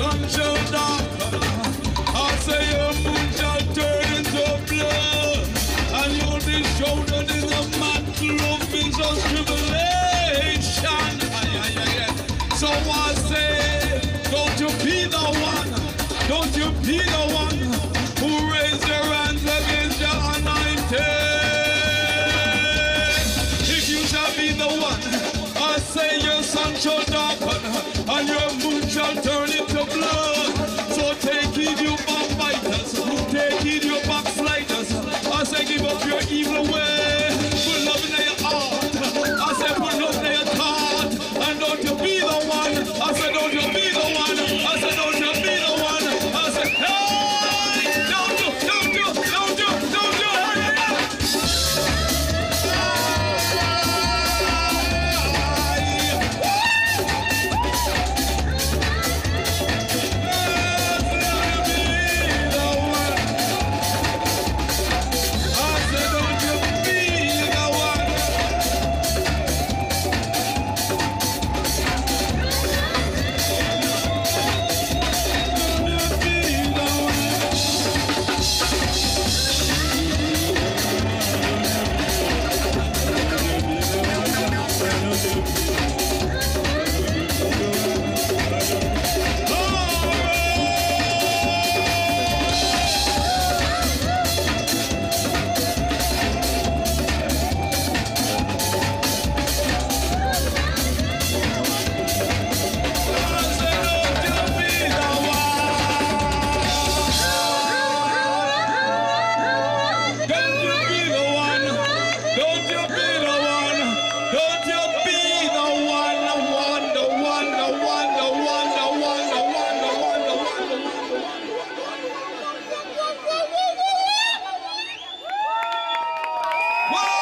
sun shall darken. I say your moon shall turn into blood. And you'll be shouldered in the mantle of visions tribulation. So I say, don't you be the one, don't you be the one who raise your hands against your anointed. If you shall be the one, I say your sun shall darken Whoa!